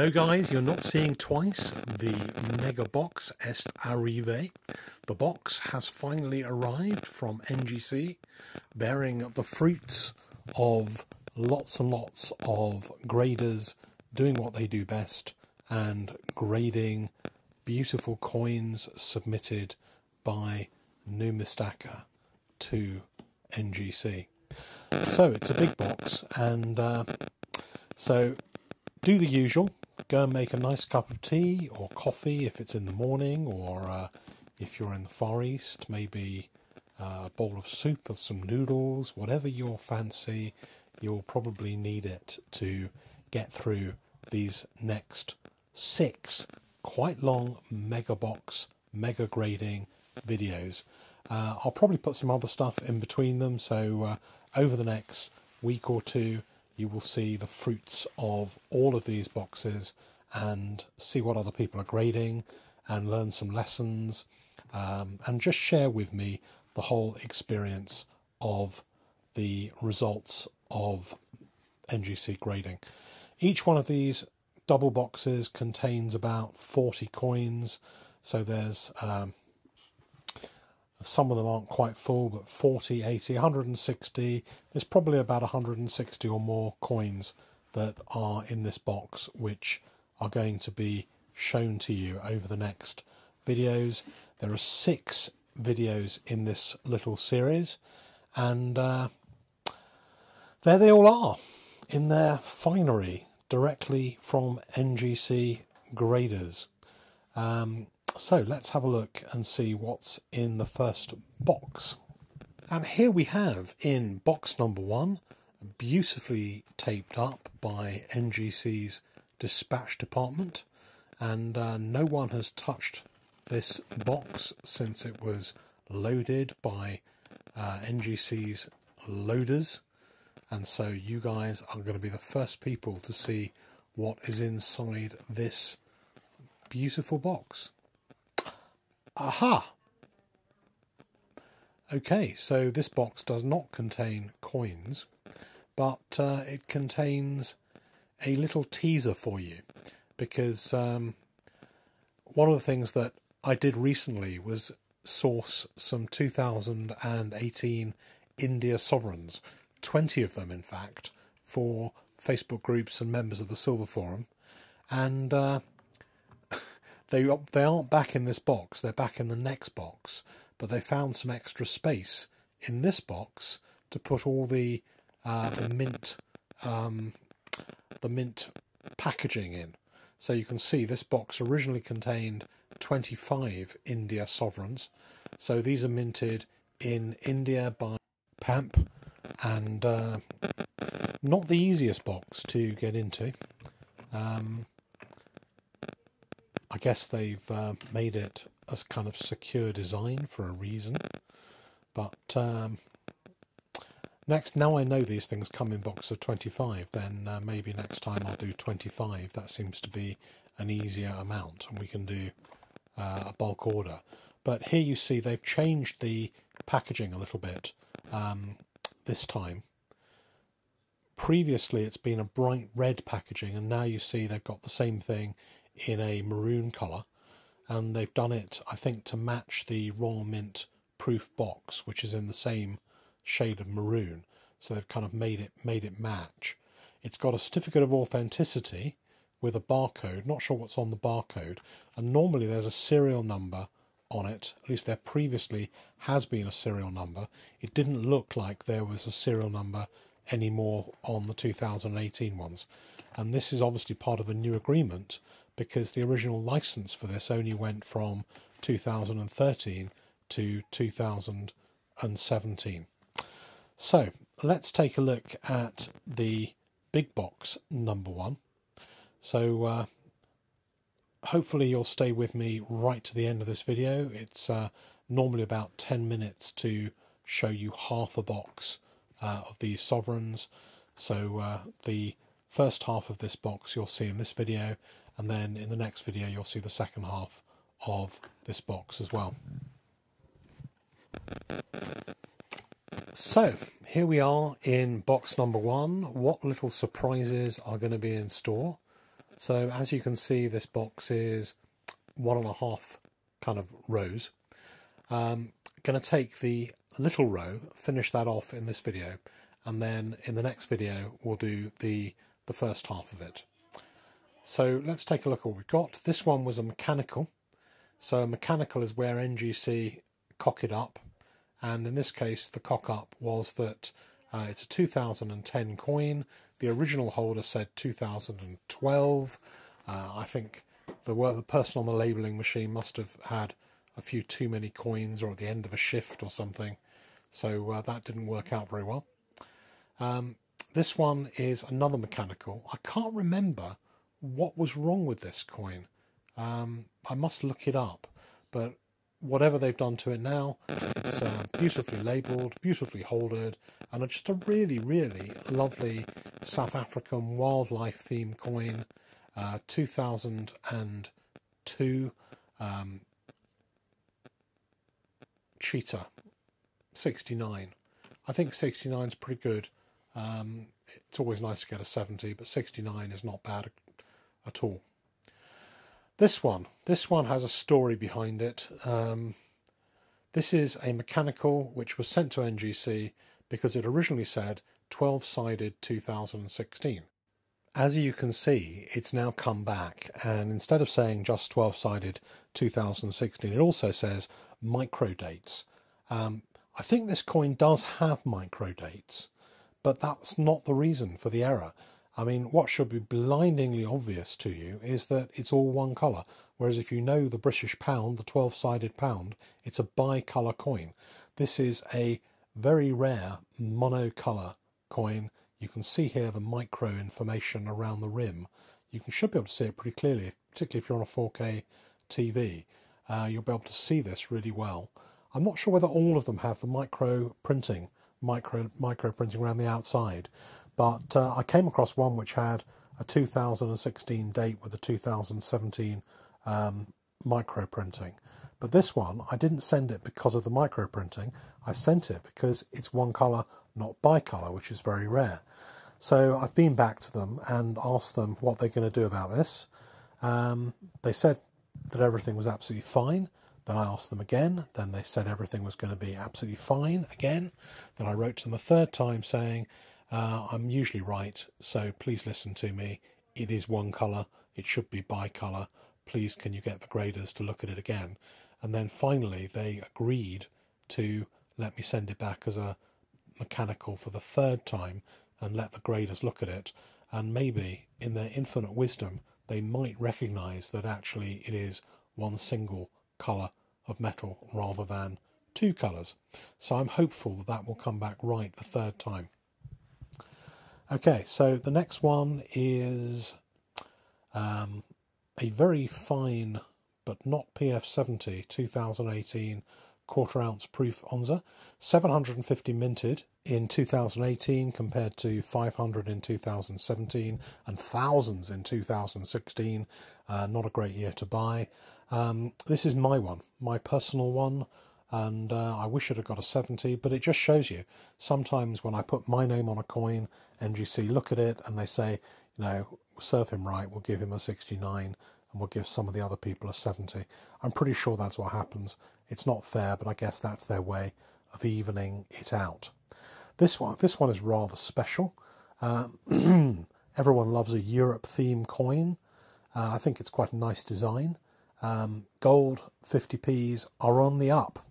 No, guys, you're not seeing twice. The Mega Box est arrivé. The box has finally arrived from NGC, bearing the fruits of lots and lots of graders doing what they do best and grading beautiful coins submitted by Numistacker to NGC. So it's a big box, and uh, so do the usual. Go and make a nice cup of tea or coffee if it's in the morning, or uh, if you're in the Far East, maybe uh, a bowl of soup or some noodles, whatever your fancy. You'll probably need it to get through these next six quite long mega box, mega grading videos. Uh, I'll probably put some other stuff in between them, so uh, over the next week or two, you will see the fruits of all of these boxes and see what other people are grading and learn some lessons um, and just share with me the whole experience of the results of NGC grading. Each one of these double boxes contains about 40 coins, so there's um, some of them aren't quite full, but 40, 80, 160. There's probably about 160 or more coins that are in this box, which are going to be shown to you over the next videos. There are six videos in this little series, and uh, there they all are in their finery directly from NGC graders. Um, so let's have a look and see what's in the first box. And here we have in box number one, beautifully taped up by NGC's dispatch department. And uh, no one has touched this box since it was loaded by uh, NGC's loaders. And so you guys are going to be the first people to see what is inside this beautiful box. Aha! Okay, so this box does not contain coins, but uh, it contains a little teaser for you because um, one of the things that I did recently was source some 2018 India sovereigns, 20 of them in fact, for Facebook groups and members of the Silver Forum. And uh, they they aren't back in this box. They're back in the next box, but they found some extra space in this box to put all the uh, the mint um, the mint packaging in. So you can see this box originally contained 25 India sovereigns. So these are minted in India by PAMP and uh, not the easiest box to get into. Um, I guess they've uh, made it as kind of secure design for a reason. But um, next, now I know these things come in boxes of 25, then uh, maybe next time I'll do 25. That seems to be an easier amount, and we can do uh, a bulk order. But here you see they've changed the packaging a little bit um, this time. Previously, it's been a bright red packaging, and now you see they've got the same thing in a maroon colour and they've done it I think to match the Royal Mint proof box which is in the same shade of maroon. So they've kind of made it made it match. It's got a certificate of authenticity with a barcode. Not sure what's on the barcode. And normally there's a serial number on it. At least there previously has been a serial number. It didn't look like there was a serial number anymore on the 2018 ones. And this is obviously part of a new agreement because the original license for this only went from 2013 to 2017. So let's take a look at the big box number one. So uh, hopefully you'll stay with me right to the end of this video. It's uh, normally about 10 minutes to show you half a box uh, of these sovereigns. So uh, the first half of this box you'll see in this video and then in the next video you'll see the second half of this box as well. So here we are in box number one. What little surprises are going to be in store? So as you can see, this box is one and a half kind of rows. Um, going to take the little row, finish that off in this video, and then in the next video we'll do the the first half of it. So let's take a look at what we've got. This one was a mechanical. So mechanical is where NGC cock it up. And in this case, the cock up was that uh, it's a 2010 coin. The original holder said 2012. Uh, I think the, the person on the labelling machine must have had a few too many coins or at the end of a shift or something. So uh, that didn't work out very well. Um, this one is another mechanical. I can't remember what was wrong with this coin. Um, I must look it up, but whatever they've done to it now, it's uh, beautifully labelled, beautifully holdered, and just a really, really lovely South African wildlife theme coin. Uh, 2002 um, cheetah 69 i think 69 is pretty good um, it's always nice to get a 70 but 69 is not bad at all this one this one has a story behind it um, this is a mechanical which was sent to ngc because it originally said 12 sided 2016 as you can see, it's now come back, and instead of saying just 12 sided 2016, it also says micro dates. Um, I think this coin does have micro dates, but that's not the reason for the error. I mean, what should be blindingly obvious to you is that it's all one colour, whereas if you know the British pound, the 12 sided pound, it's a bicolour coin. This is a very rare monocolour coin you can see here the micro information around the rim. You can, should be able to see it pretty clearly, particularly if you're on a 4K TV. Uh, you'll be able to see this really well. I'm not sure whether all of them have the micro printing, micro micro printing around the outside, but uh, I came across one which had a 2016 date with a 2017 um, micro printing. But this one, I didn't send it because of the micro printing. I sent it because it's one colour not bicolour, which is very rare. So I've been back to them and asked them what they're going to do about this. Um, they said that everything was absolutely fine. Then I asked them again. Then they said everything was going to be absolutely fine again. Then I wrote to them a third time saying, uh, I'm usually right, so please listen to me. It is one colour. It should be bicolour. Please, can you get the graders to look at it again? And then finally, they agreed to let me send it back as a mechanical for the third time and let the graders look at it, and maybe in their infinite wisdom they might recognize that actually it is one single color of metal rather than two colors. So I'm hopeful that that will come back right the third time. Okay, so the next one is um, a very fine but not PF70 2018 quarter ounce proof Onza, 750 minted in 2018 compared to 500 in 2017 and thousands in 2016. Uh, not a great year to buy. Um, this is my one, my personal one, and uh, I wish it had got a 70, but it just shows you. Sometimes when I put my name on a coin, NGC look at it and they say, you know, serve him right, we'll give him a 69 and we'll give some of the other people a 70. I'm pretty sure that's what happens. It's not fair, but I guess that's their way of evening it out. This one, this one is rather special. Uh, everyone loves a Europe theme coin. Uh, I think it's quite a nice design. Um, gold 50p's are on the up.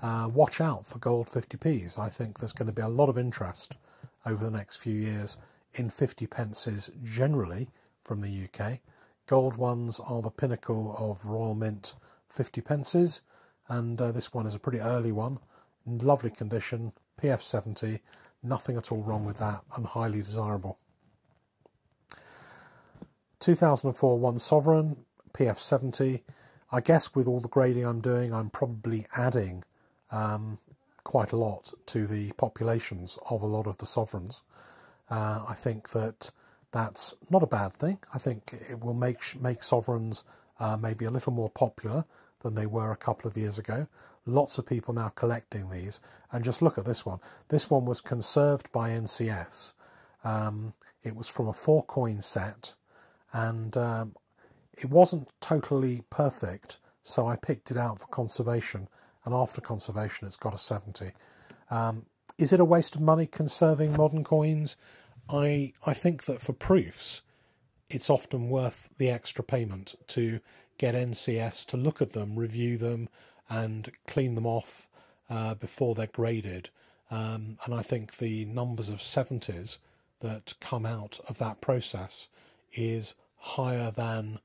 Uh, watch out for gold 50p's. I think there's going to be a lot of interest over the next few years in 50 pences generally from the UK. Gold ones are the pinnacle of Royal Mint 50 pences, and uh, this one is a pretty early one, in lovely condition, PF70, nothing at all wrong with that, and highly desirable. 2004 One Sovereign, PF70. I guess with all the grading I'm doing, I'm probably adding um, quite a lot to the populations of a lot of the sovereigns. Uh, I think that that's not a bad thing. I think it will make make sovereigns uh, maybe a little more popular than they were a couple of years ago. Lots of people now collecting these. And just look at this one. This one was conserved by NCS. Um, it was from a four coin set. and um, it wasn't totally perfect, so I picked it out for conservation, and after conservation, it's got a 70. Um, is it a waste of money conserving modern coins? I I think that for proofs, it's often worth the extra payment to get NCS to look at them, review them, and clean them off uh, before they're graded. Um, and I think the numbers of 70s that come out of that process is higher than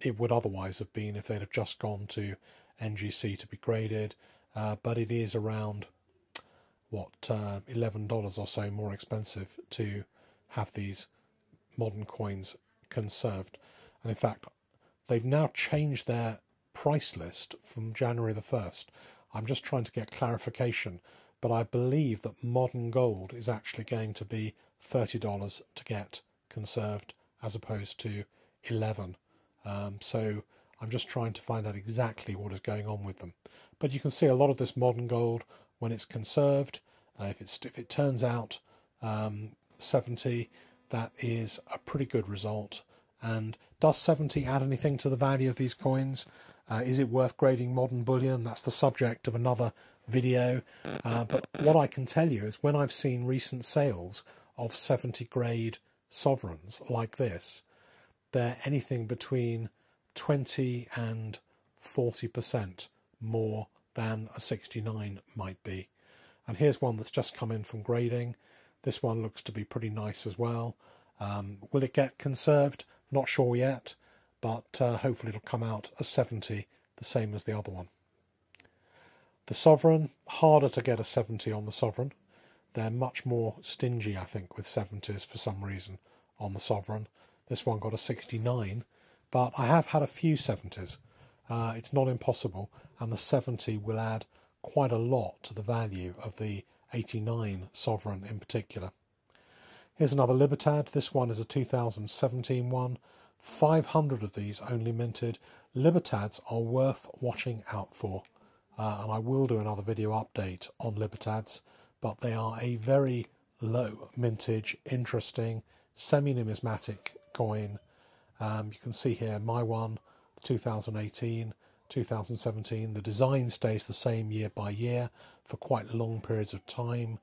it would otherwise have been if they'd have just gone to NGC to be graded. Uh, but it is around what uh, eleven dollars or so more expensive to have these modern coins conserved. And in fact, they've now changed their price list from January the 1st. I'm just trying to get clarification, but I believe that modern gold is actually going to be $30 to get conserved as opposed to 11. Um, so I'm just trying to find out exactly what is going on with them. But you can see a lot of this modern gold when it's conserved. Uh, if it's if it turns out um, 70, that is a pretty good result. And does 70 add anything to the value of these coins? Uh, is it worth grading modern bullion? That's the subject of another video. Uh, but what I can tell you is when I've seen recent sales of 70 grade sovereigns like this, they're anything between 20 and 40% more than a 69 might be. And here's one that's just come in from grading. This one looks to be pretty nice as well. Um, will it get conserved? Not sure yet, but uh, hopefully it'll come out a 70, the same as the other one. The Sovereign, harder to get a 70 on the Sovereign. They're much more stingy, I think, with 70s for some reason on the Sovereign. This one got a 69, but I have had a few 70s. Uh, it's not impossible, and the 70 will add quite a lot to the value of the 89 Sovereign in particular. Here's another Libertad. This one is a 2017 one. 500 of these only minted. Libertads are worth watching out for. Uh, and I will do another video update on Libertads, but they are a very low mintage, interesting, semi numismatic coin. Um, you can see here my one, 2018, 2017. The design stays the same year by year for quite long periods of time.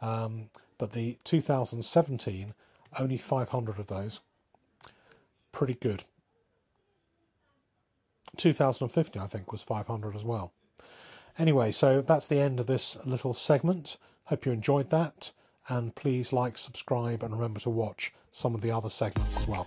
Um, but the 2017, only 500 of those. Pretty good. 2015, I think, was 500 as well. Anyway, so that's the end of this little segment. Hope you enjoyed that. And please like, subscribe, and remember to watch some of the other segments as well.